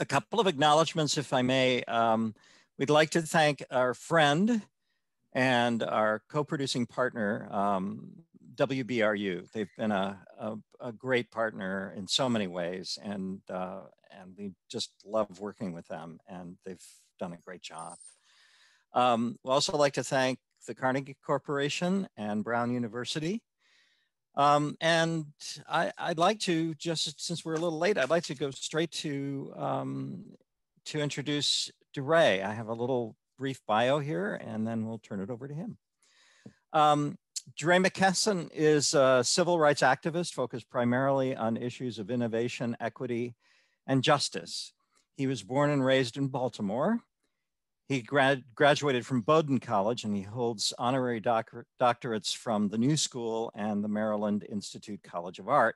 a couple of acknowledgments, if I may. Um, we'd like to thank our friend and our co-producing partner, um, WBRU. They've been a, a, a, great partner in so many ways, and uh, and we just love working with them, and they've done a great job. Um, we also like to thank the Carnegie Corporation and Brown University. Um, and I, would like to, just since we're a little late, I'd like to go straight to, um, to introduce DeRay. I have a little brief bio here, and then we'll turn it over to him. Um, DeRay McKesson is a civil rights activist focused primarily on issues of innovation, equity, and justice. He was born and raised in Baltimore. He grad, graduated from Bowdoin College and he holds honorary doctor, doctorates from the New School and the Maryland Institute College of Art.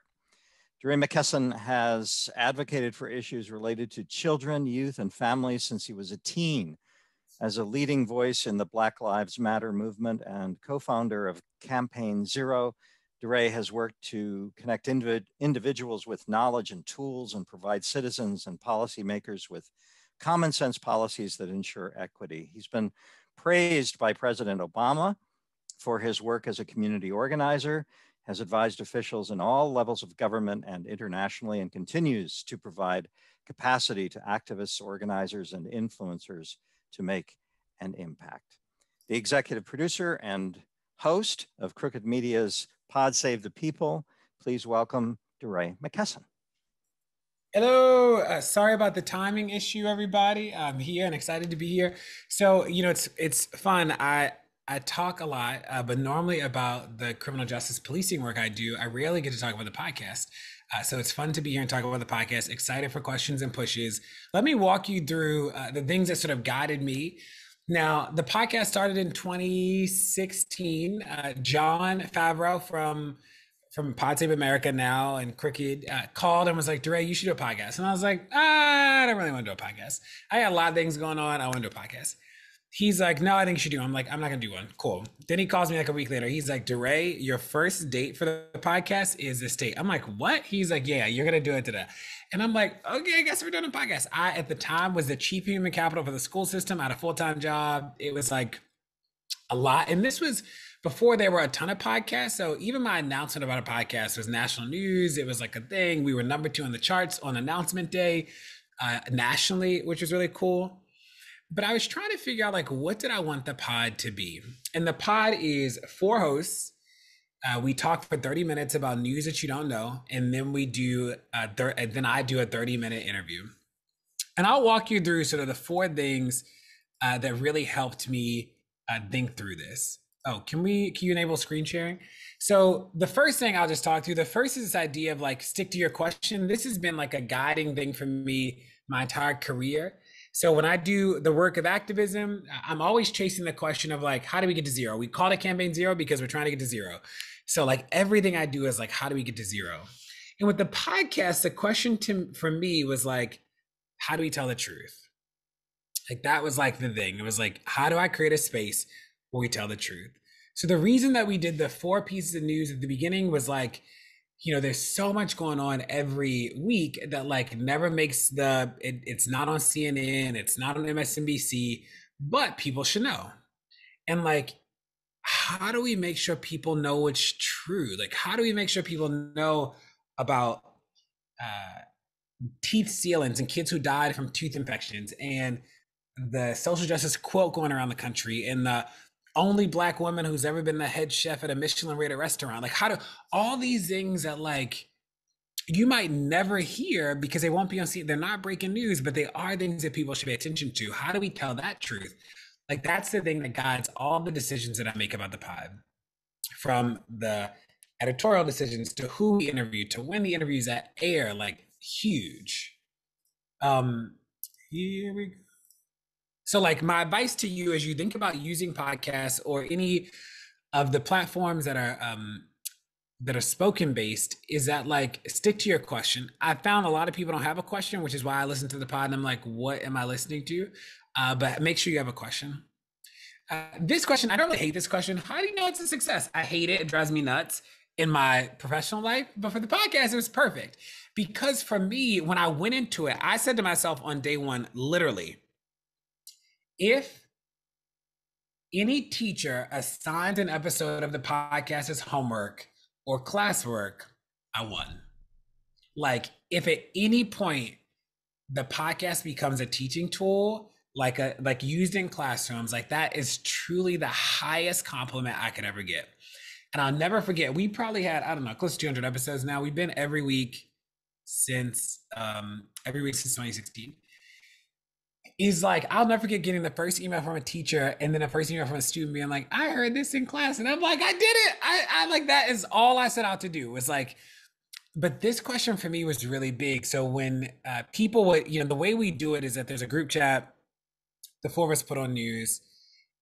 DeRay McKesson has advocated for issues related to children, youth, and families since he was a teen. As a leading voice in the Black Lives Matter movement and co-founder of Campaign Zero, DeRay has worked to connect individ individuals with knowledge and tools and provide citizens and policymakers with common sense policies that ensure equity. He's been praised by President Obama for his work as a community organizer, has advised officials in all levels of government and internationally, and continues to provide capacity to activists, organizers, and influencers to make an impact. The executive producer and host of Crooked Media's Pod Save the People, please welcome DeRay McKesson. Hello. Uh, sorry about the timing issue, everybody. I'm here and excited to be here. So, you know, it's it's fun. I I talk a lot, uh, but normally about the criminal justice policing work I do. I rarely get to talk about the podcast. Uh, so it's fun to be here and talk about the podcast. Excited for questions and pushes. Let me walk you through uh, the things that sort of guided me. Now, the podcast started in 2016. Uh, Jon Favreau from from Pod Save America now and Crooked uh, called and was like, DeRay, you should do a podcast. And I was like, ah, I don't really want to do a podcast. I got a lot of things going on. I want to do a podcast. He's like, no, I think you should do. One. I'm like, I'm not gonna do one. Cool. Then he calls me like a week later. He's like, DeRay, your first date for the podcast is this date. I'm like, what? He's like, yeah, you're gonna do it today. And I'm like, okay, I guess we're doing a podcast. I at the time was the chief human capital for the school system. I had a full time job. It was like a lot, and this was before there were a ton of podcasts. So even my announcement about a podcast was national news. It was like a thing. We were number two on the charts on announcement day uh, nationally, which was really cool. But I was trying to figure out like what did I want the pod to be? And the pod is four hosts. Uh, we talk for 30 minutes about news that you don't know, and then we do a thir- then I do a 30 minute interview. And I'll walk you through sort of the four things uh, that really helped me uh, think through this. Oh, can we can you enable screen sharing? So the first thing I'll just talk to the first is this idea of like stick to your question. This has been like a guiding thing for me my entire career. So when I do the work of activism, I'm always chasing the question of like, how do we get to zero? We call it campaign zero because we're trying to get to zero. So like everything I do is like, how do we get to zero? And with the podcast, the question to for me was like, how do we tell the truth? Like that was like the thing. It was like, how do I create a space we tell the truth. So the reason that we did the four pieces of news at the beginning was like, you know, there's so much going on every week that like never makes the it, it's not on CNN, it's not on MSNBC, but people should know. And like, how do we make sure people know what's true? Like, how do we make sure people know about uh, teeth sealants and kids who died from tooth infections and the social justice quilt going around the country and the only black woman who's ever been the head chef at a Michelin rated restaurant. Like, how do all these things that like you might never hear because they won't be on. They're not breaking news, but they are things that people should pay attention to. How do we tell that truth? Like, that's the thing that guides all the decisions that I make about the pod from the editorial decisions to who we interview to when the interviews at air, like huge. Um, here we go. So, like, my advice to you as you think about using podcasts or any of the platforms that are um, that are spoken based is that like stick to your question. I found a lot of people don't have a question, which is why I listen to the pod and I'm like, what am I listening to? Uh, but make sure you have a question. Uh, this question, I don't really hate this question. How do you know it's a success? I hate it. It drives me nuts. in my professional life, but for the podcast, it was perfect. Because for me, when I went into it, I said to myself on day one, literally, if any teacher assigned an episode of the podcast as homework or classwork, I won. Like, if at any point the podcast becomes a teaching tool, like a like used in classrooms, like that is truly the highest compliment I could ever get. And I'll never forget, we probably had, I don't know, close to 200 episodes now. We've been every week since um every week since 2016 is like I'll never forget getting the first email from a teacher and then the first email from a student being like, I heard this in class. And I'm like, I did it. I, I like that is all I set out to do was like, but this question for me was really big. So when uh, people would, you know, the way we do it is that there's a group chat, the four of us put on news,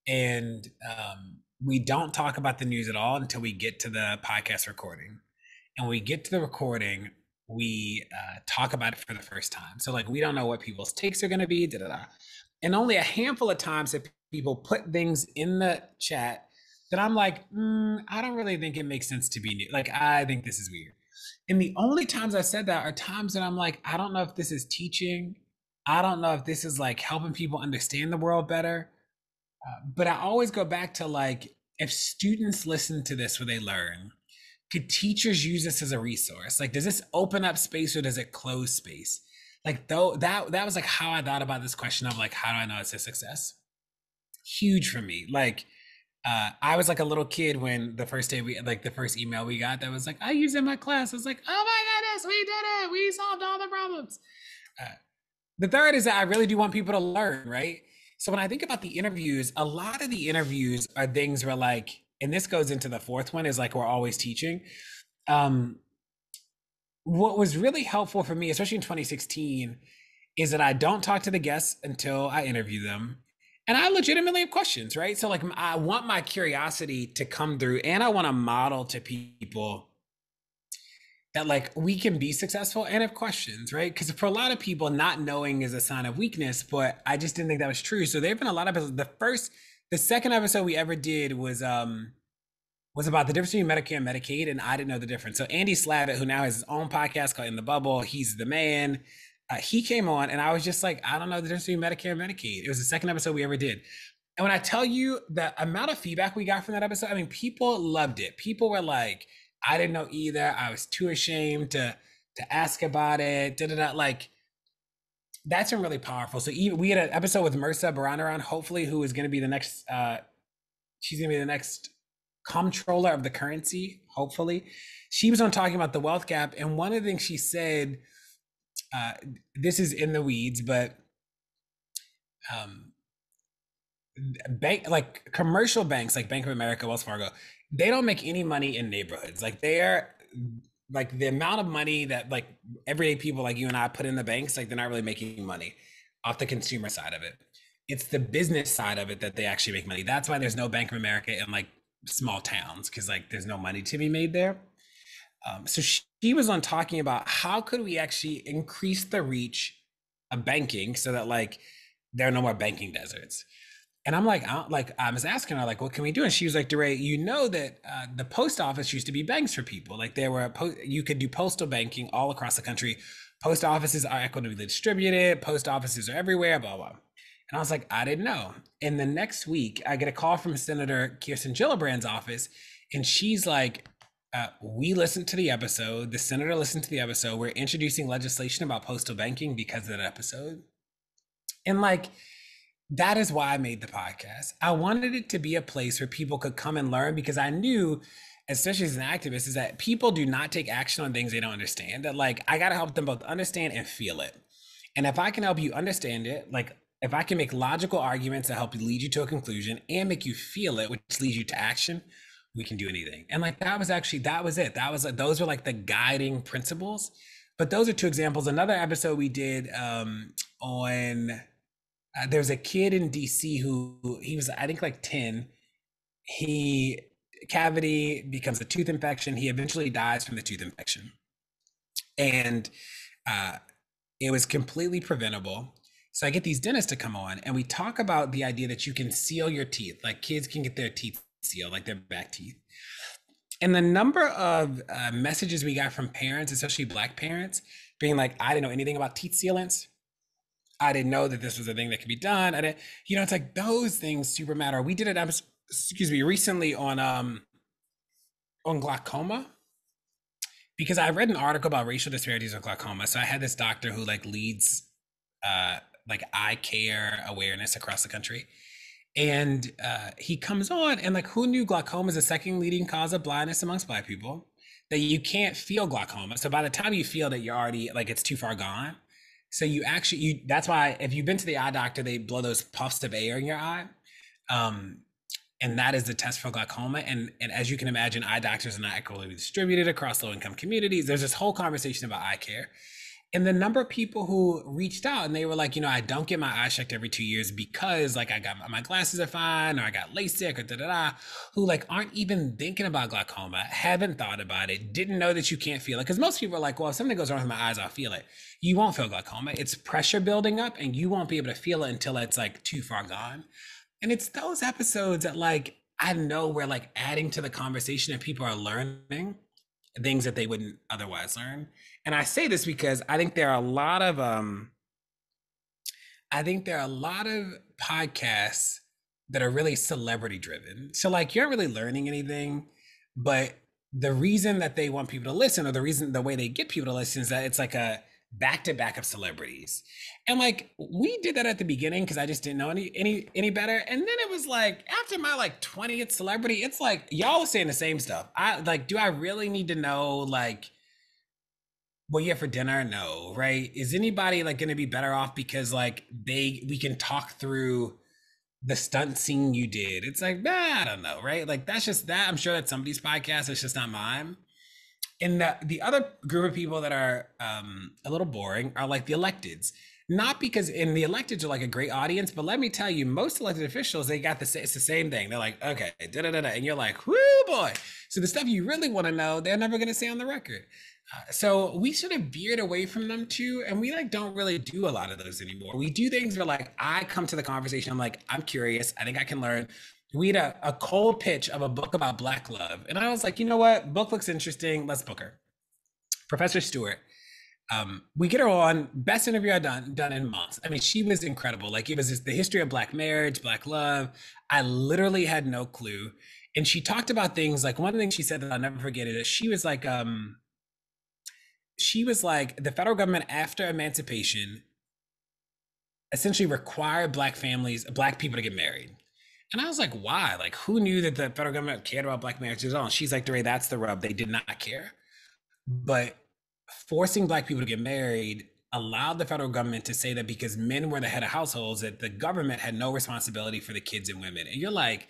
and um, we don't talk about the news at all until we get to the podcast recording. And we get to the recording, we uh, talk about it for the first time. So like we don't know what people's takes are going to be, da da da. And only a handful of times have people put things in the chat that I'm like, mm, I don't really think it makes sense to be new. Like I think this is weird. And the only times I said that are times that I'm like, I don't know if this is teaching. I don't know if this is like helping people understand the world better. Uh, but I always go back to like, if students listen to this, will they learn? Could teachers use this as a resource? Like, does this open up space or does it close space? Like, though that that was like how I thought about this question of like, how do I know it's a success? Huge for me. Like, uh, I was like a little kid when the first day we like the first email we got that was like, I use in my class. I was like, oh my goodness, we did it. We solved all the problems. Uh, the third is that I really do want people to learn, right? So when I think about the interviews, a lot of the interviews are things where like and this goes into the fourth one is like we're always teaching um what was really helpful for me especially in 2016 is that i don't talk to the guests until i interview them and i legitimately have questions right so like i want my curiosity to come through and i want to model to people that like we can be successful and have questions, right? Because for a lot of people, not knowing is a sign of weakness, but I just didn't think that was true. So there have been a lot of the first the second episode we ever did was um was about the difference between Medicare and Medicaid, and I didn't know the difference. So Andy Slavitt, who now has his own podcast called In the Bubble, he's the man. Uh, he came on, and I was just like, I don't know the difference between Medicare and Medicaid. It was the second episode we ever did. And when I tell you the amount of feedback we got from that episode, I mean, people loved it. People were like, I didn't know either. I was too ashamed to to ask about it. Da da da. Like that's been really powerful. So even we had an episode with Mehrsa Baradaran, hopefully, who is going to be the next. uh She's going to be the next comptroller of the currency. Hopefully, she was on talking about the wealth gap, and one of the things she said, uh, this is in the weeds, but um, bank like commercial banks like Bank of America, Wells Fargo, they don't make any money in neighborhoods. Like they are like the amount of money that like everyday people like you and I put in the banks, like they're not really making money off the consumer side of it. It's the business side of it that they actually make money. That's why there's no Bank of America in like small towns because like there's no money to be made there. Um, so she, she was on talking about how could we actually increase the reach of banking so that like there are no more banking deserts. And I'm like, I like I was asking her, like, what can we do? And she was like, DeRay, you know that uh, the post office used to be banks for people. Like there were po- you could do postal banking all across the country. Post offices are equitably distributed. Post offices are everywhere. Blah blah. And I was like, I didn't know. And the next week, I get a call from Senator Kirsten Gillibrand's office, and she's like, uh, we listened to the episode. The senator listened to the episode. We're introducing legislation about postal banking because of that episode. And like that is why I made the podcast. I wanted it to be a place where people could come and learn because I knew, especially as an activist, is that people do not take action on things they don't understand. That like I gotta help them both understand and feel it. And if I can help you understand it, like if I can make logical arguments that help lead you to a conclusion and make you feel it, which leads you to action, we can do anything. And like that was actually that was it. That was like those were like the guiding principles. But those are two examples. Another episode we did um on uh, there's a kid in DC who he was I think like 10 he cavity becomes a tooth infection. He eventually dies from the tooth infection. And uh, it was completely preventable. So I get these dentists to come on and we talk about the idea that you can seal your teeth. Like kids can get their teeth sealed like their back teeth. And the number of uh, messages we got from parents, especially black parents, being like, I didn't know anything about teeth sealants. I didn't know that this was a thing that could be done. I didn't, you know, it's like those things super matter. We did it, excuse me, recently on um on glaucoma because I read an article about racial disparities of glaucoma. So I had this doctor who like leads uh like eye care awareness across the country. And uh, he comes on and like who knew glaucoma is the second leading cause of blindness amongst black people? That you can't feel glaucoma. So by the time you feel that you're already like it's too far gone. So you actually you that's why if you've been to the eye doctor, they blow those puffs of air in your eye. Um, and that is the test for glaucoma. And and as you can imagine, eye doctors are not equally distributed across low income communities. There's this whole conversation about eye care. And the number of people who reached out and they were like, you know, I don't get my eyes checked every two years because like I got my glasses are fine or I got LASIK or da da da, who like aren't even thinking about glaucoma, haven't thought about it, didn't know that you can't feel it. Because most people are like, well, if something goes wrong with my eyes, I'll feel it. You won't feel glaucoma. It's pressure building up and you won't be able to feel it until it's like too far gone. And it's those episodes that like I know we're like adding to the conversation and people are learning things that they wouldn't otherwise learn. And I say this because I think there are a lot of um I think there are a lot of podcasts that are really celebrity driven. So like you're not really learning anything, but the reason that they want people to listen or the reason the way they get people to listen is that it's like a back to back of celebrities. And like we did that at the beginning because I just didn't know any any any better. And then it was like after my like 20th celebrity, it's like y'all was saying the same stuff. I like, do I really need to know like you have for dinner? No, right? Is anybody like gonna be better off because like they we can talk through the stunt scene you did? It's like, nah, I don't know, right? Like that's just that. I'm sure that's somebody's podcast, it's just not mine and the, the other group of people that are um, a little boring are like the electeds. Not because in the electeds are like a great audience but let me tell you most elected officials they got the it's the same thing. They're like okay da da da da and you're like whoo boy. So the stuff you really want to know they're never going to say on the record. Uh, so we sort of veered away from them too and we like don't really do a lot of those anymore. We do things where like i come to the conversation i'm like i'm curious. I think i can learn we had a, a cold pitch of a book about black love. And i was like you know what? Book looks interesting. Let's book her. Professor stewart um, we get her on. Best interview i've done done in months. I mean she was incredible. Like it was the history of black marriage black love. I literally had no clue. And she talked about things like one thing she said that i'll never forget it is she was like um she was like the federal government after emancipation essentially required black families black people to get married and I was like, why? Like, who knew that the federal government cared about black marriage at all? And she's like, DeRay, that's the rub. They did not care. But forcing black people to get married allowed the federal government to say that because men were the head of households, that the government had no responsibility for the kids and women. And you're like,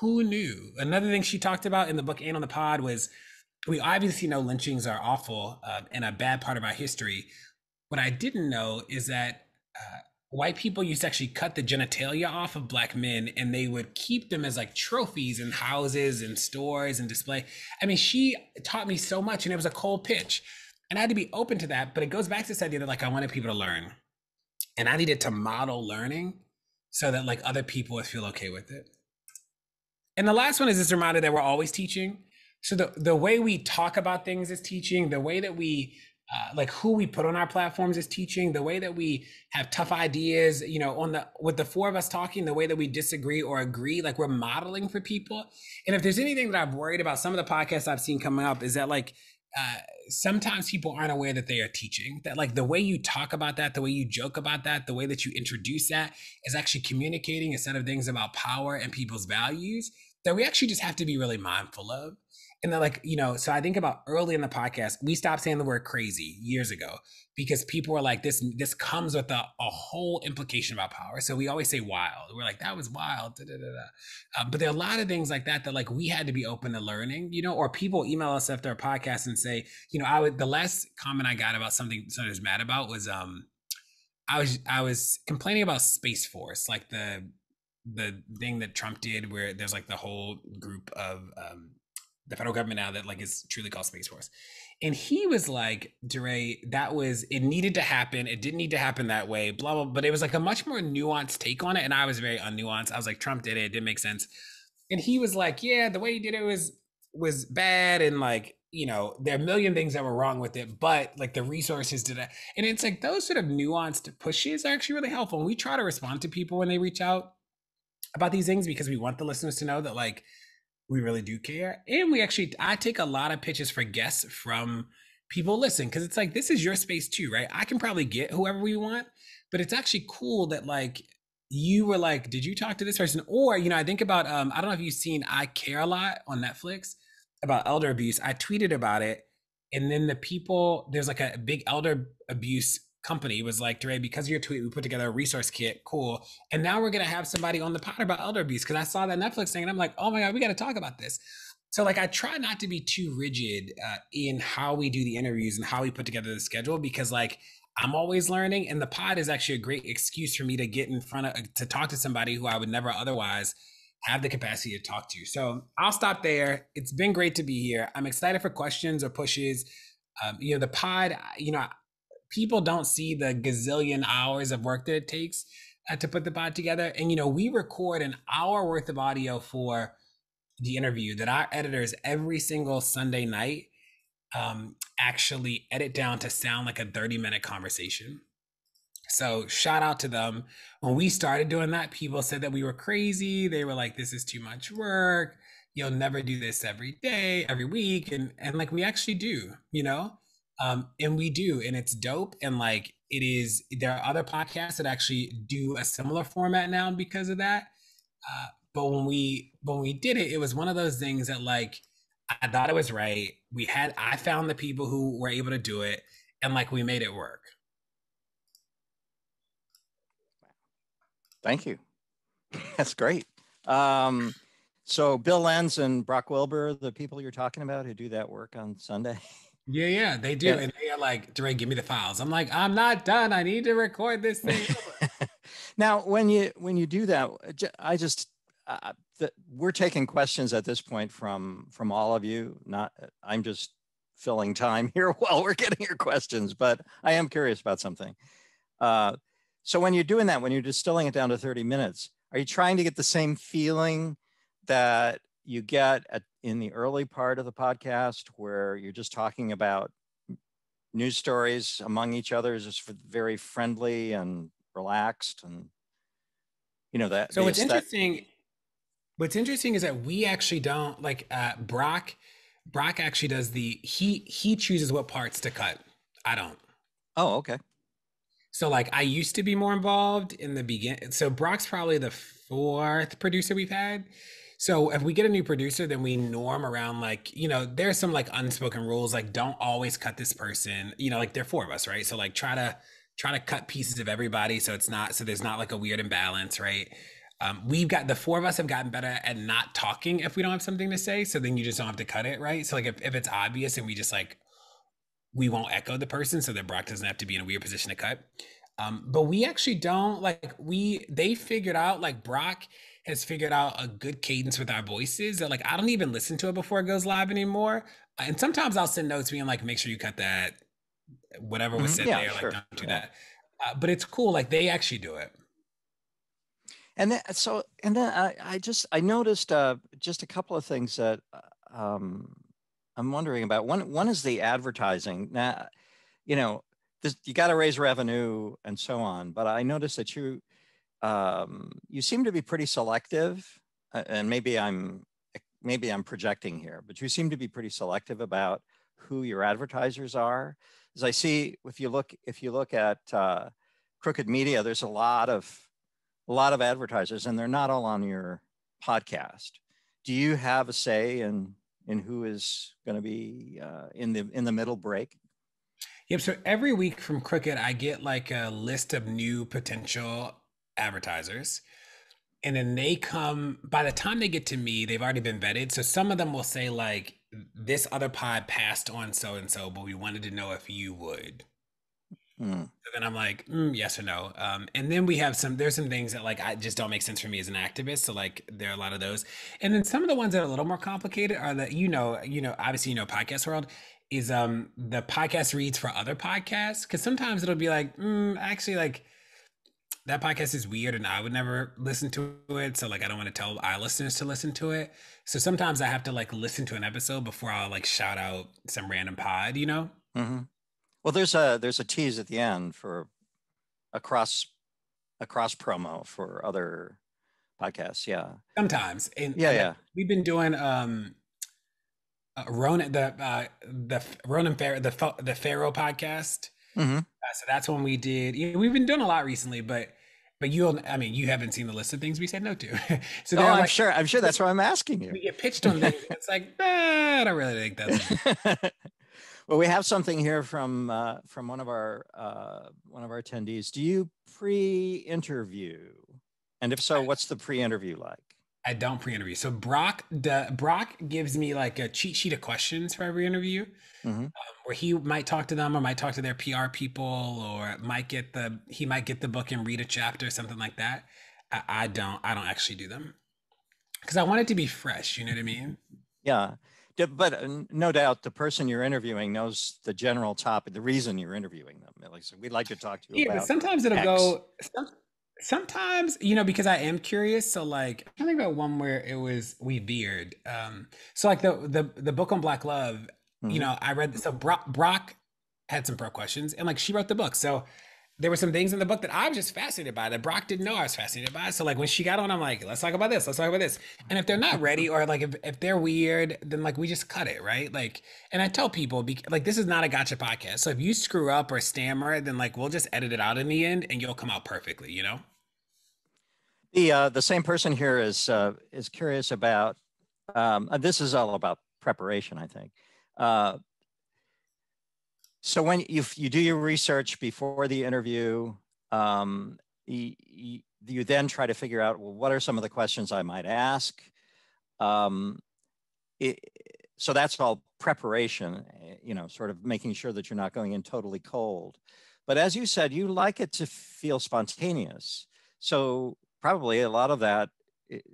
who knew? Another thing she talked about in the book and on the pod was we obviously know lynchings are awful uh, and a bad part of our history. What I didn't know is that uh, white people used to actually cut the genitalia off of black men and they would keep them as like trophies in houses and stores and display. I mean, she taught me so much and it was a cold pitch. And I had to be open to that. But it goes back to this idea that like I wanted people to learn. And I needed to model learning so that like other people would feel okay with it. And the last one is this reminder that we're always teaching. So the, the way we talk about things is teaching, the way that we uh, like who we put on our platforms is teaching the way that we have tough ideas you know on the with the four of us talking the way that we disagree or agree like we're modeling for people. And if there's anything that i've worried about some of the podcasts i've seen coming up is that like uh, sometimes people aren't aware that they are teaching that like the way you talk about that the way you joke about that the way that you introduce that is actually communicating a set of things about power and people's values that we actually just have to be really mindful of and then like you know so i think about early in the podcast we stopped saying the word crazy years ago because people were like this this comes with a, a whole implication about power. So we always say wild. We're like that was wild. Da, da, da, um, but there are a lot of things like that that like we had to be open to learning you know or people email us after a podcast and say you know i would the last comment i got about something someone was mad about was um i was i was complaining about space force like the the thing that trump did where there's like the whole group of um the federal government now that like is truly called Space Force. And he was like, DeRay, that was it needed to happen. It didn't need to happen that way, blah blah. But it was like a much more nuanced take on it. And I was very unnuanced. I was like, Trump did it, it didn't make sense. And he was like, Yeah, the way he did it was was bad and like you know there are a million things that were wrong with it but like the resources did it and it's like those sort of nuanced pushes are actually really helpful and we try to respond to people when they reach out about these things because we want the listeners to know that like we really do care and we actually i take a lot of pitches for guests from people listen because it's like this is your space too right i can probably get whoever we want but it's actually cool that like you were like did you talk to this person or you know i think about um i don't know if you've seen i care a lot on netflix about elder abuse. I tweeted about it, and then the people there's like a big elder abuse company was like, DeRay, because of your tweet, we put together a resource kit. Cool. And now we're gonna have somebody on the pod about elder abuse because I saw that Netflix thing, and I'm like, oh my god, we got to talk about this. So like I try not to be too rigid uh, in how we do the interviews and how we put together the schedule because like I'm always learning, and the pod is actually a great excuse for me to get in front of to talk to somebody who I would never otherwise have the capacity to talk to. So I'll stop there. It's been great to be here. I'm excited for questions or pushes. Um, you know, the pod, you know, people don't see the gazillion hours of work that it takes uh, to put the pod together. And, you know, we record an hour worth of audio for the interview that our editors every single Sunday night um, actually edit down to sound like a 30 minute conversation. So shout out to them. When we started doing that, people said that we were crazy. They were like, this is too much work. You'll never do this every day, every week. And and like we actually do, you know? Um, and we do, and it's dope. And like it is, there are other podcasts that actually do a similar format now because of that. Uh, but when we when we did it, it was one of those things that like I thought it was right. We had I found the people who were able to do it, and like we made it work. Thank you. That's great. Um, so Bill Lenz and Brock Wilbur, the people you're talking about who do that work on Sunday. Yeah, yeah, they do. Yeah. And they are like, DeRay, give me the files. I'm like, I'm not done. I need to record this thing. now, when you when you do that, I just uh, the, we're taking questions at this point from from all of you. Not, I'm just filling time here while we're getting your questions, but I am curious about something. Uh, so when you're doing that, when you're distilling it down to 30 minutes, are you trying to get the same feeling that you get at, in the early part of the podcast where you're just talking about news stories among each other is just very friendly and relaxed and you know that so what's interesting what's interesting is that we actually don't like uh brock brock actually does the he he chooses what parts to cut. I don't. Oh okay. So like I used to be more involved in the beginning So Brock's probably the fourth producer we've had. So if we get a new producer, then we norm around like, you know, there's some like unspoken rules, like don't always cut this person, you know, like there are four of us, right? So like try to try to cut pieces of everybody so it's not so there's not like a weird imbalance, right? Um, we've got the four of us have gotten better at not talking if we don't have something to say. So then you just don't have to cut it, right? So like if, if it's obvious and we just like we won't echo the person so that Brock doesn't have to be in a weird position to cut. Um, but we actually don't like we they figured out like Brock has figured out a good cadence with our voices that like I don't even listen to it before it goes live anymore. And sometimes I'll send notes being like, make sure you cut that whatever was mm-hmm. said yeah, there, sure. like don't do that. Uh, but it's cool, like they actually do it. And then so and then I, I just I noticed uh, just a couple of things that uh, um, I'm wondering about. One one is the advertising. Now, you know, this, you got to raise revenue and so on. But I noticed that you um, you seem to be pretty selective, uh, and maybe I'm maybe I'm projecting here, but you seem to be pretty selective about who your advertisers are. As I see, if you look if you look at uh, Crooked Media, there's a lot of a lot of advertisers, and they're not all on your podcast. Do you have a say in in who is going to be uh, in the in the middle break? Yep. So every week from Crooked, I get like a list of new potential advertisers. And then they come, by the time they get to me, they've already been vetted. So some of them will say, like, this other pod passed on so and so, but we wanted to know if you would. Mm. So then I'm like, mm, yes or no. Um, and then we have some, there's some things that like, I just don't make sense for me as an activist. So like, there are a lot of those. And then some of the ones that are a little more complicated are that, you know, you know, obviously, you know, podcast world is um the podcast reads for other podcasts. Cause sometimes it'll be like, mm, actually like, that podcast is weird and I would never listen to it. So like I don't want to tell our listeners to listen to it. So sometimes I have to like listen to an episode before I'll like shout out some random pod, you know? Mm-hmm. Well, there's a there's a tease at the end for a cross a cross promo for other podcasts. Yeah. Sometimes. And, yeah, yeah. We've been doing um uh, Ronan the uh the Ronan Farrow the the Farrow podcast. Mm-hmm. Uh, so that's when we did. You know, we've been doing a lot recently, but but you'll. I mean, you haven't seen the list of things we said no to. so oh, I'm like, sure. I'm sure that's why I'm asking you. We get pitched on things. it's like, I don't really think that's. well, we have something here from uh, from one of our uh, one of our attendees. Do you pre-interview? And if so, what's the pre-interview like? I don't pre-interview. So Brock, the Brock gives me like a cheat sheet of questions for every interview, mm-hmm. um, where he might talk to them or might talk to their PR people, or might get the he might get the book and read a chapter, something like that. I, I don't. I don't actually do them because I want it to be fresh. You know what I mean? Yeah, but uh, no doubt the person you're interviewing knows the general topic, the reason you're interviewing them. Like, so we'd like to talk to you. Yeah, but sometimes it'll X. go. Some, Sometimes, you know, because I am curious. So like I think about one where it was we veered. Um, so like the the the book on Black Love, mm-hmm. you know, I read so Brock, Brock had some pro questions and like she wrote the book. So there were some things in the book that I was just fascinated by that Brock didn't know I was fascinated by. So like when she got on, I'm like, let's talk about this, let's talk about this. And if they're not ready or like if, if they're weird, then like we just cut it, right? Like, and I tell people be, like this is not a gotcha podcast. So if you screw up or stammer, then like we'll just edit it out in the end and you'll come out perfectly, you know? The uh, the same person here is uh, is curious about. Um, this is all about preparation, I think. Uh, so when you you do your research before the interview, um, you, you, then try to figure out well, what are some of the questions I might ask. Um, it, so that's all preparation, you know, sort of making sure that you're not going in totally cold. But as you said, you like it to feel spontaneous. So probably a lot of that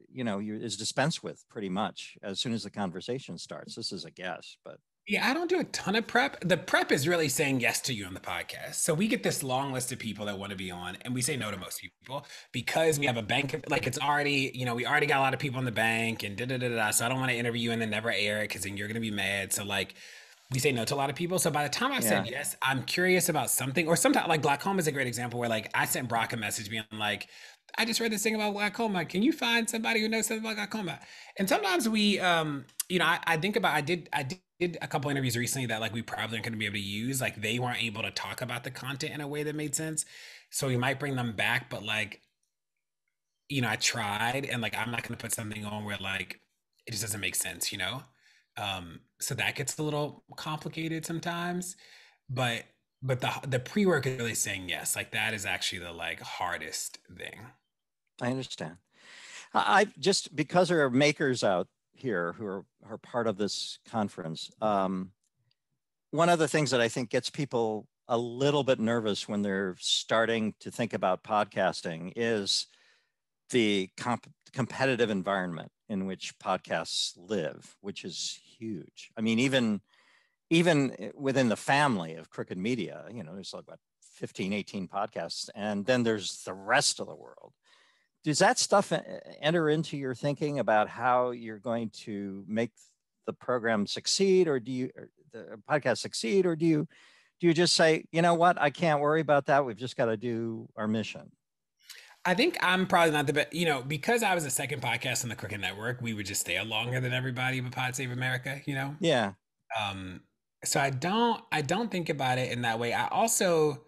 you know is dispensed with pretty much as soon as the conversation starts this is a guess but yeah i don't do a ton of prep the prep is really saying yes to you on the podcast so we get this long list of people that want to be on and we say no to most people because we have a bank like it's already you know we already got a lot of people in the bank and da da da da so i don't want to interview you and then never air it because then you're going to be mad so like we say no to a lot of people. So by the time I've yeah. said yes, I'm curious about something. Or sometimes like glaucoma is a great example where like I sent Brock a message being like, I just read this thing about glaucoma. Can you find somebody who knows something about glaucoma? And sometimes we, um, you know, I, I think about, I did, I did a couple interviews recently that like we probably aren't going to be able to use. Like they weren't able to talk about the content in a way that made sense. So we might bring them back, but like, you know, I tried and like I'm not going to put something on where like it just doesn't make sense, you know? Um, so that gets a little complicated sometimes. But but the the pre-work is really saying yes. Like that is actually the like hardest thing. I understand. I just because there are makers out here who are, are part of this conference. Um, one of the things that I think gets people a little bit nervous when they're starting to think about podcasting is the comp- competitive environment in which podcasts live, which is huge. I mean, even even within the family of Crooked Media, you know, there's like about 15, 18 podcasts, and then there's the rest of the world does that stuff enter into your thinking about how you're going to make the program succeed or do you or the podcast succeed or do you do you just say you know what i can't worry about that we've just got to do our mission I think I'm probably not the best, you know, because I was the second podcast on the Crooked Network, we would just stay longer than everybody but Pod Save America, you know? Yeah. Um, so I don't I don't think about it in that way. I also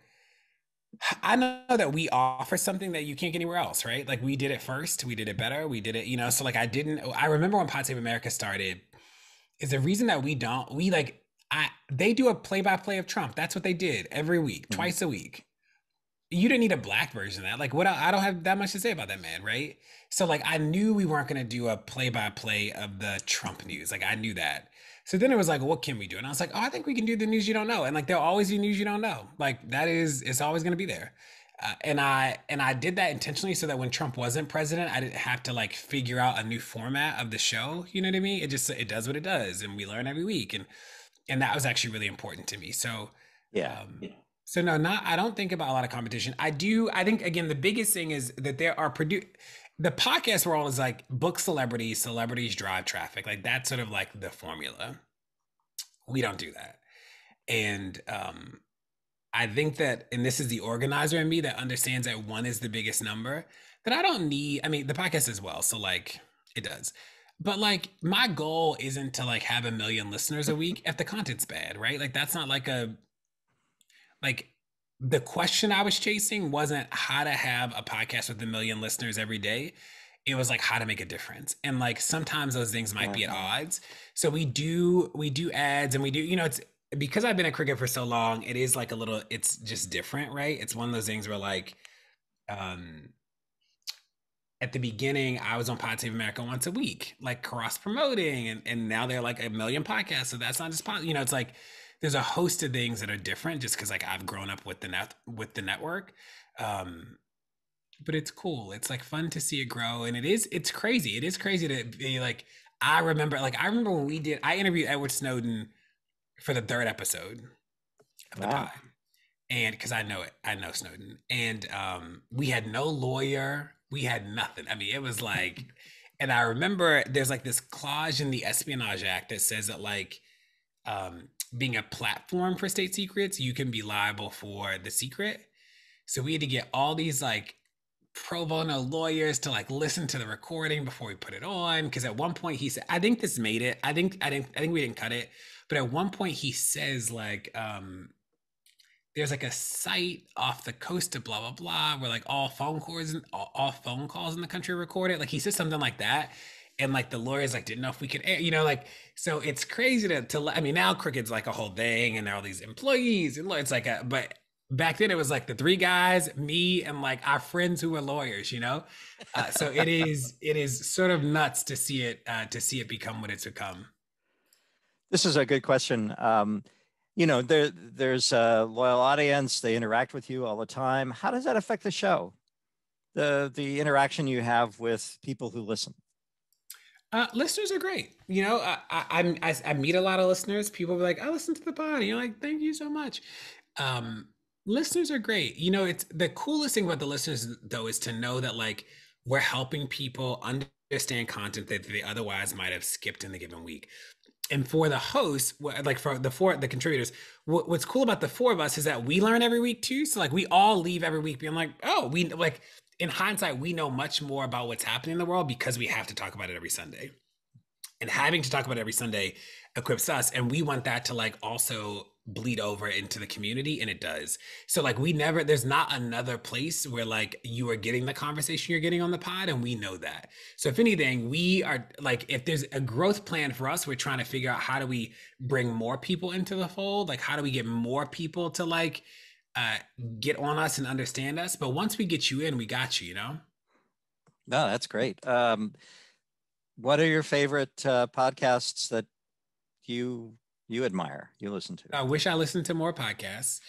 I know that we offer something that you can't get anywhere else, right? Like we did it first, we did it better, we did it, you know. So like I didn't. I remember when Pod Save America started. Is the reason that we don't we like I they do a play by play of Trump. That's what they did every week, mm-hmm. twice a week. You didn't need a black version of that. Like what? I don't have that much to say about that man, right? So like I knew we weren't gonna do a play by play of the Trump news. Like I knew that. So then it was like, what can we do? And I was like, oh, I think we can do the news you don't know. And like, there'll always be news you don't know. Like that is, it's always going to be there. Uh, and I and I did that intentionally so that when Trump wasn't president, I didn't have to like figure out a new format of the show. You know what I mean? It just it does what it does, and we learn every week, and and that was actually really important to me. So yeah, um, So no, not I don't think about a lot of competition. I do. I think again, the biggest thing is that there are produ the podcast world is like book celebrities, celebrities drive traffic. Like that's sort of like the formula. We don't do that. And um I think that, and this is the organizer in me that understands that one is the biggest number, that I don't need, I mean, the podcast as well. So like it does. But like my goal isn't to like have a million listeners a week if the content's bad, right? Like that's not like a like the question I was chasing wasn't how to have a podcast with a million listeners every day. It was like how to make a difference. And like sometimes those things might be at odds. So we do we do ads and we do, you know, it's because I've been at Crooked for so long, it is like a little it's just different, right? It's one of those things where like um at the beginning, I was on Pod Save America once a week, like cross promoting, and, and now they're like a million podcasts. So that's not just pod, you know, it's like there's a host of things that are different just because like I've grown up with the net with the network. Um, but it's cool. It's like fun to see it grow, and it is. It's crazy. It is crazy to be like. I remember, like I remember when we did. I interviewed Edward Snowden for the third episode of the pod, and because I know it, I know Snowden, and um, we had no lawyer. We had nothing. I mean, it was like, and I remember there's like this clause in the Espionage Act that says that like um, being a platform for state secrets, you can be liable for the secret. So we had to get all these like pro bono lawyers to like listen to the recording before we put it on. Because at one point he said, I think this made it. I think I didn't I think we didn't cut it. But at one point he says like um there's like a site off the coast of blah blah blah where like all phone calls all, all phone calls in the country recorded. Like he says something like that and like the lawyers like didn't know if we could air, you know, like so it's crazy to to I mean now Crooked's like a whole thing and there are all these employees and it's like a but back then it was like the three guys, me and like our friends who were lawyers, you know. Uh, so it is it is sort of nuts to see it uh, to see it become what it's become. This is a good question. Um, you know, there there's a loyal audience. They interact with you all the time. How does that affect the show? The the interaction you have with people who listen. Uh, listeners are great. You know, I, I, I, I meet a lot of listeners. People be like, I listen to the pod. And you're like, thank you so much. Um, listeners are great. You know, it's the coolest thing about the listeners though is to know that like we're helping people understand content that they otherwise might have skipped in the given week. And for the hosts, like for the four the contributors, what's cool about the four of us is that we learn every week too. So like we all leave every week being like, oh, we like in hindsight, we know much more about what's happening in the world because we have to talk about it every Sunday. And having to talk about it every Sunday equips us. And we want that to like also bleed over into the community and it does so like we never there's not another place where like you are getting the conversation you're getting on the pod and we know that so if anything we are like if there's a growth plan for us we're trying to figure out how do we bring more people into the fold like how do we get more people to like uh, get on us and understand us. But once we get you in, we got you. You know. No, that's great. Um, what are your favorite uh, podcasts that you you admire? You listen to? I wish I listened to more podcasts.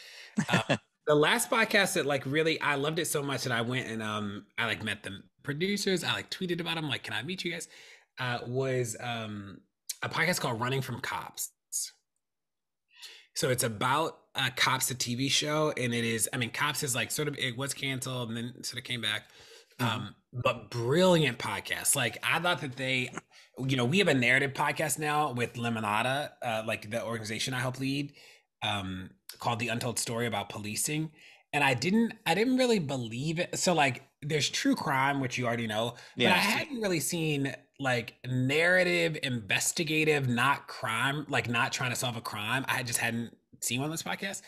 Uh, the last podcast that like really I loved it so much that I went and um I like met the producers. I like tweeted about them. Like, can I meet you guys? Uh, was um a podcast called Running from Cops. So it's about uh, Cops, a TV show, and it is. I mean, Cops is like sort of it was canceled and then sort of came back. Mm-hmm. Um, but brilliant podcast. Like I thought that they, you know, we have a narrative podcast now with Lemonada, uh, like the organization I help lead, um, called The Untold Story about policing. And I didn't, I didn't really believe it. So like, there's true crime, which you already know, yeah. but I hadn't really seen like narrative investigative not crime like not trying to solve a crime. I just hadn't seen one of those podcasts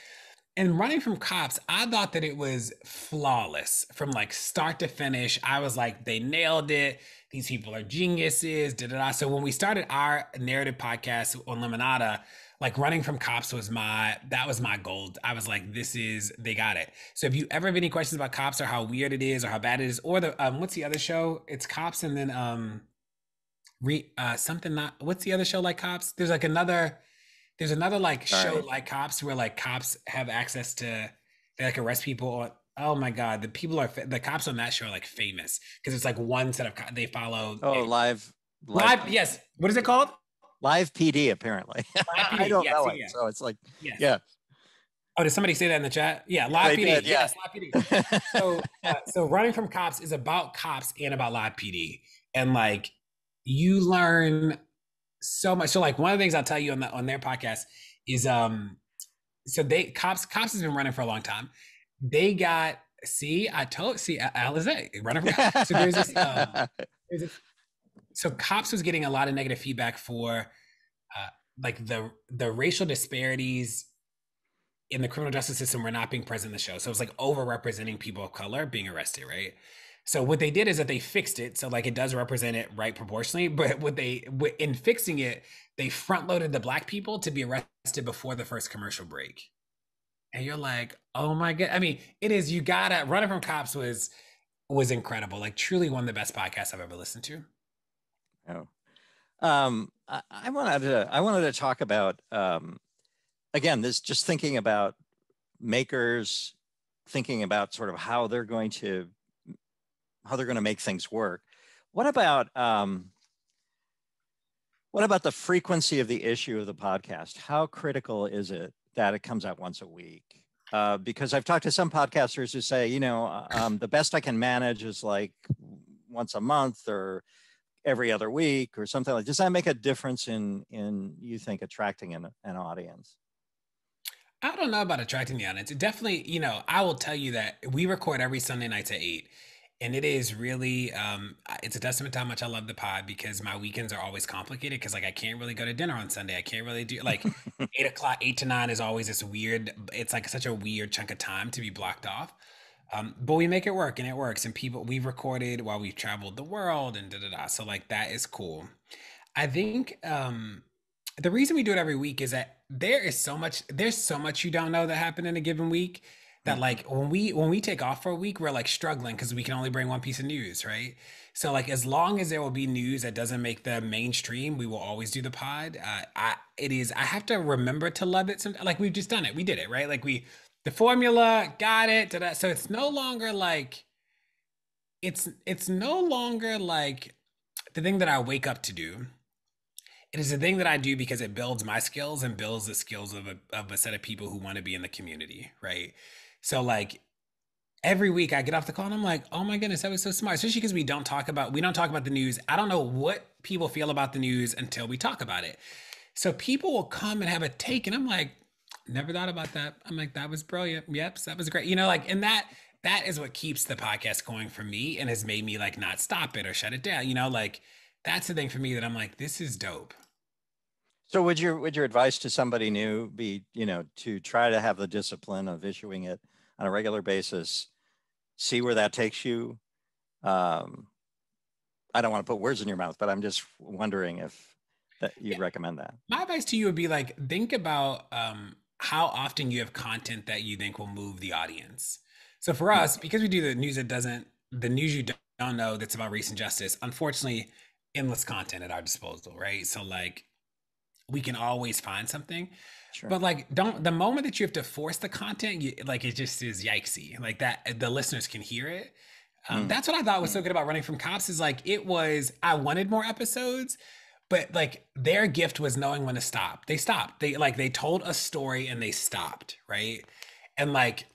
and running from cops i thought that it was flawless from like start to finish. I was like they nailed it. These people are geniuses da, da, da. so when we started our narrative podcast on Lemonada like running from cops was my that was my gold i was like this is they got it. So if you ever have any questions about cops or how weird it is or how bad it is or the um what's the other show? It's cops and then um re uh something not what's the other show like cops there's like another there's another like show right. like cops where like cops have access to they like arrest people oh my god the people are the cops on that show are like famous because it's like one set of co- they follow oh live live, live yes what is it called live pd apparently live PD. i don't yes, know it so it's like yes. yeah Oh, did somebody say that in the chat? Yeah, live PD. Did, yeah. Yes, live PD. so, uh, so running from cops is about cops and about live PD, and like you learn so much. So, like one of the things I'll tell you on the on their podcast is, um, so they cops cops has been running for a long time. They got see, I told see Alize running cops. So there's this, um, there's this, so cops was getting a lot of negative feedback for uh, like the the racial disparities in the criminal justice system were not being present in the show. So it was like overrepresenting people of color being arrested, right? So what they did is that they fixed it, so like it does represent it right proportionally. But what they in fixing it, they front loaded the black people to be arrested before the first commercial break. And you're like, oh my god! I mean, it is. You gotta running from cops was was incredible. Like truly one of the best podcasts I've ever listened to. Oh, um, I, I wanted to I wanted to talk about um, again, this just thinking about makers, thinking about sort of how they're going to how they're going to make things work. What about um, what about the frequency of the issue of the podcast? How critical is it that it comes out once a week? Uh, because I've talked to some podcasters who say, you know, uh, um, the best I can manage is like once a month or every other week or something like. Does that make a difference in in you think attracting an, an audience? I don't know about attracting the audience. It definitely, you know, I will tell you that we record every Sunday nights at eight, and it is really, um, it's a testament to how much I love the pod because my weekends are always complicated because like I can't really go to dinner on Sunday. I can't really do like eight o'clock, eight to nine is always this weird. It's like such a weird chunk of time to be blocked off. Um, but we make it work and it works. And people we've recorded while we've traveled the world and da da da. So like that is cool. I think um, the reason we do it every week is that there is so much there's so much you don't know that happened in a given week that like when we when we take off for a week we're like struggling because we can only bring one piece of news right? So like as long as there will be news that doesn't make the mainstream we will always do the pod. Uh, i it is i have to remember to love it some like we've just done it. We did it right? Like we the formula got it da-da. so it's no longer like it's it's no longer like the thing that i wake up to do. It is a thing that I do because it builds my skills and builds the skills of a, of a set of people who want to be in the community, right? So like every week I get off the call and I'm like, oh my goodness, that was so smart. Especially because we don't talk about we don't talk about the news. I don't know what people feel about the news until we talk about it. So people will come and have a take, and I'm like, never thought about that. I'm like, that was brilliant. Yep, that was great. You know, like, and that that is what keeps the podcast going for me and has made me like not stop it or shut it down. You know, like that's the thing for me that I'm like, this is dope. So would your would your advice to somebody new be, you know, to try to have the discipline of issuing it on a regular basis, see where that takes you? Um, I don't want to put words in your mouth, but I'm just wondering if that you'd yeah. recommend that. My advice to you would be like think about um, how often you have content that you think will move the audience. So for us, because we do the news that doesn't the news you don't know that's about recent justice, unfortunately, endless content at our disposal, right? So like we can always find something. Sure. But like, don't the moment that you have to force the content, you, like it just is yikesy. Like that, the listeners can hear it. Um, mm. That's what I thought was so good about running from cops. Is like it was. I wanted more episodes, but like their gift was knowing when to stop. They stopped. They like they told a story and they stopped. Right. And like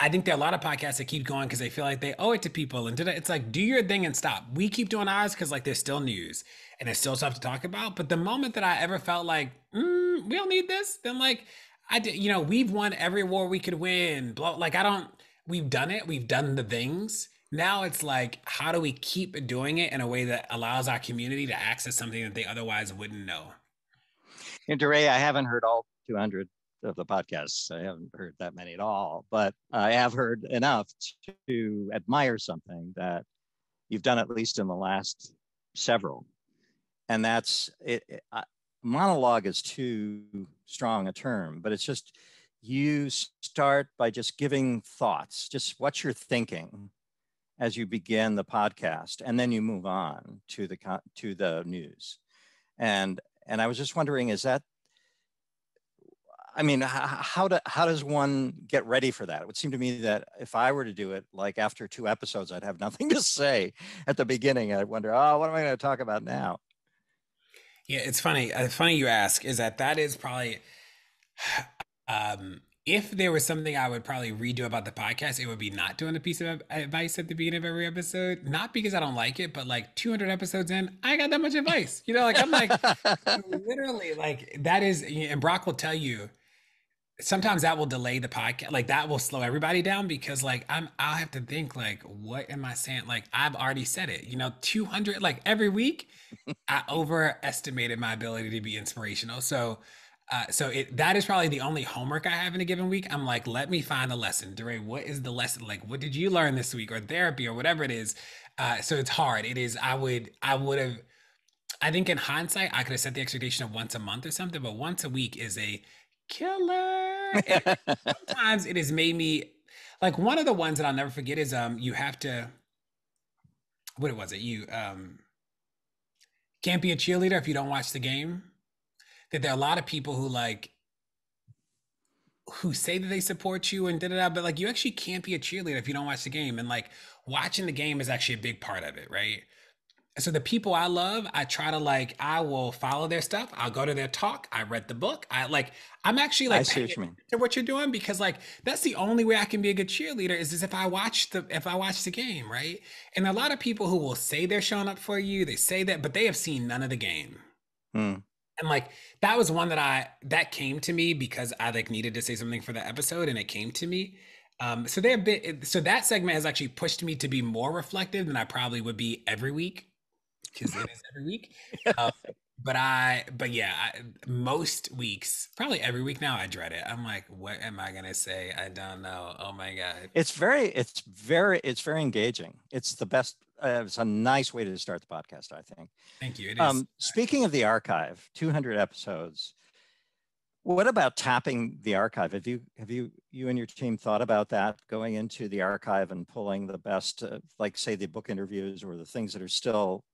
I think there are a lot of podcasts that keep going because they feel like they owe it to people. And it's like, do your thing and stop. We keep doing ours because like there's still news and it's still stuff to talk about. But the moment that I ever felt like, mm, we don't need this, then like I did, you know, we've won every war we could win. Blow, like I don't, we've done it. We've done the things. Now it's like, how do we keep doing it in a way that allows our community to access something that they otherwise wouldn't know? And DeRay, I haven't heard all 200 of the podcasts. I haven't heard that many at all, but I have heard enough to admire something that you've done at least in the last several. And that's it. monologue is too strong a term, but it's just you start by just giving thoughts, just what you're thinking as you begin the podcast, and then you move on to the to the news. And and I was just wondering, is that I mean, how, do, how does one get ready for that? It would seem to me that if I were to do it, like after two episodes, I'd have nothing to say at the beginning. I'd wonder, oh, what am I going to talk about now? Yeah, it's funny. Uh, funny you ask. Is that that is probably, um, if there was something I would probably redo about the podcast, it would be not doing a piece of advice at the beginning of every episode. Not because I don't like it, but like 200 episodes in, I got that much advice. You know, like I'm like literally like that is, and Brock will tell you. Sometimes that will delay the podcast, like that will slow everybody down because like I'm, I'll have to think like, what am I saying? Like I've already said it, you know, 200 like every week, I overestimated my ability to be inspirational. So uh, so it that is probably the only homework I have in a given week. I'm like, let me find a lesson. DeRay, what is the lesson? Like, what did you learn this week or therapy or whatever it is? Uh, so it's hard. It is, I would, I would have, I think in hindsight, I could have set the expectation of once a month or something, but once a week is a killer. sometimes it has made me like one of the ones that I'll never forget is um you have to what it was it? You um can't be a cheerleader if you don't watch the game that there are a lot of people who like who say that they support you and da da da, but like you actually can't be a cheerleader if you don't watch the game. And like watching the game is actually a big part of it, right? So the people I love, I try to like, I will follow their stuff. I'll go to their talk. I read the book. I like, I'm actually like, I see what you mean. To what you're doing because like that's the only way I can be a good cheerleader is, is if I watch the if I watch the game, right? And a lot of people who will say they're showing up for you, they say that, but they have seen none of the game. Hmm and like that was one that i that came to me because i like needed to say something for the episode and it came to me um so they have been. so that segment has actually pushed me to be more reflective than i probably would be every week because it is every week uh, but i but yeah I, most weeks probably every week now i dread it i'm like what am i gonna say i don't know oh my god it's very it's very it's very engaging it's the best uh, it's a nice way to start the podcast, I think. Thank you. It um, speaking of the archive, 200 episodes. What about tapping the archive? Have you have you you and your team thought about that going into the archive and pulling the best, uh, like say the book interviews or the things that are still,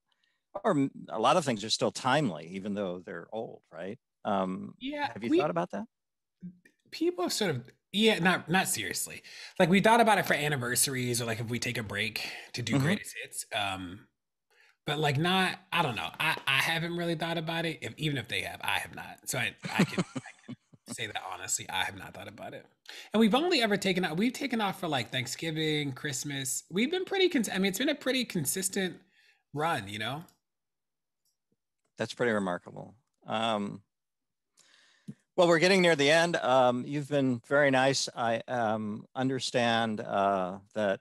or a lot of things are still timely, even though they're old, right? Um, yeah. Have you we, thought about that? People have sort of yeah, not not seriously. Like we thought about it for anniversaries or like if we take a break to do mm-hmm. greatest hits. Um, but like not, I don't know. I I haven't really thought about it. If even if they have, I have not. So I I can, I can say that honestly, I have not thought about it. And we've only ever taken out. We've taken off for like Thanksgiving, Christmas. We've been pretty. Cons- I mean, it's been a pretty consistent run. You know. That's pretty remarkable. Um, well, we're getting near the end. Um, you've been very nice. I um, understand uh, that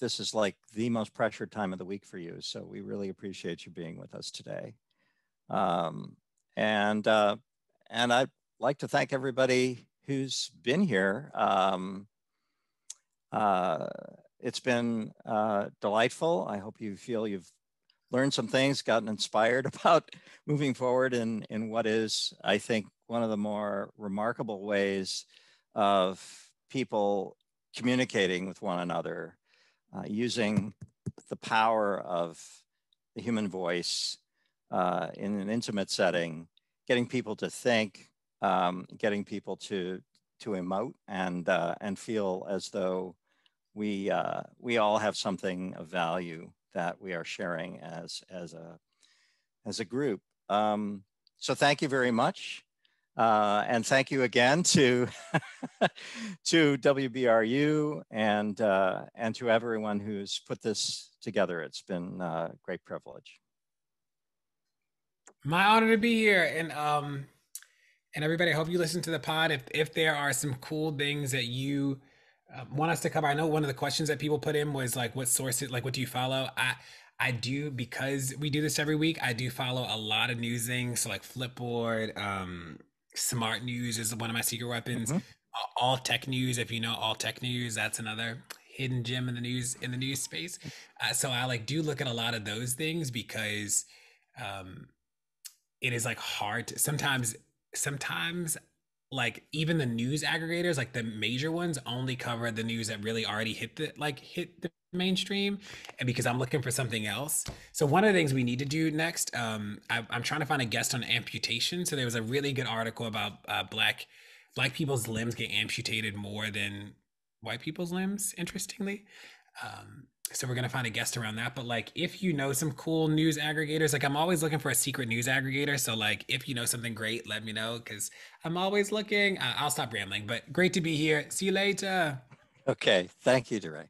this is like the most pressured time of the week for you. So we really appreciate you being with us today. Um, and, uh, and I'd like to thank everybody who's been here. Um, uh, it's been uh, delightful. I hope you feel you've learned some things, gotten inspired about moving forward in, in what is, I think, one of the more remarkable ways of people communicating with one another uh, using the power of the human voice uh, in an intimate setting, getting people to think, um, getting people to to emote and uh, and feel as though we uh, we all have something of value that we are sharing as as a as a group. Um, so thank you very much. Uh, and thank you again to to WBRU and uh, and to everyone who's put this together. It's been a great privilege. My honor to be here, and um, and everybody. I hope you listen to the pod. If if there are some cool things that you uh, want us to cover, I know one of the questions that people put in was like, what sources, like, what do you follow? I I do because we do this every week. I do follow a lot of news things, so like Flipboard, um, Smart News is one of my secret weapons. Mm-hmm. All Tech News, if you know All Tech News, that's another hidden gem in the news in the news space. Uh, so I like do look at a lot of those things because um, it is like hard to sometimes. Sometimes like even the news aggregators like the major ones only cover the news that really already hit the like hit the mainstream and because i'm looking for something else. So one of the things we need to do next um I, am trying to find a guest on amputation. So there was a really good article about uh, black black people's limbs get amputated more than white people's limbs interestingly. Um so we're gonna find a guest around that. But like, if you know some cool news aggregators, like I'm always looking for a secret news aggregator. So like, if you know something great, let me know because I'm always looking. Uh, I'll stop rambling. But great to be here. See you later. Okay, thank you, DeRay.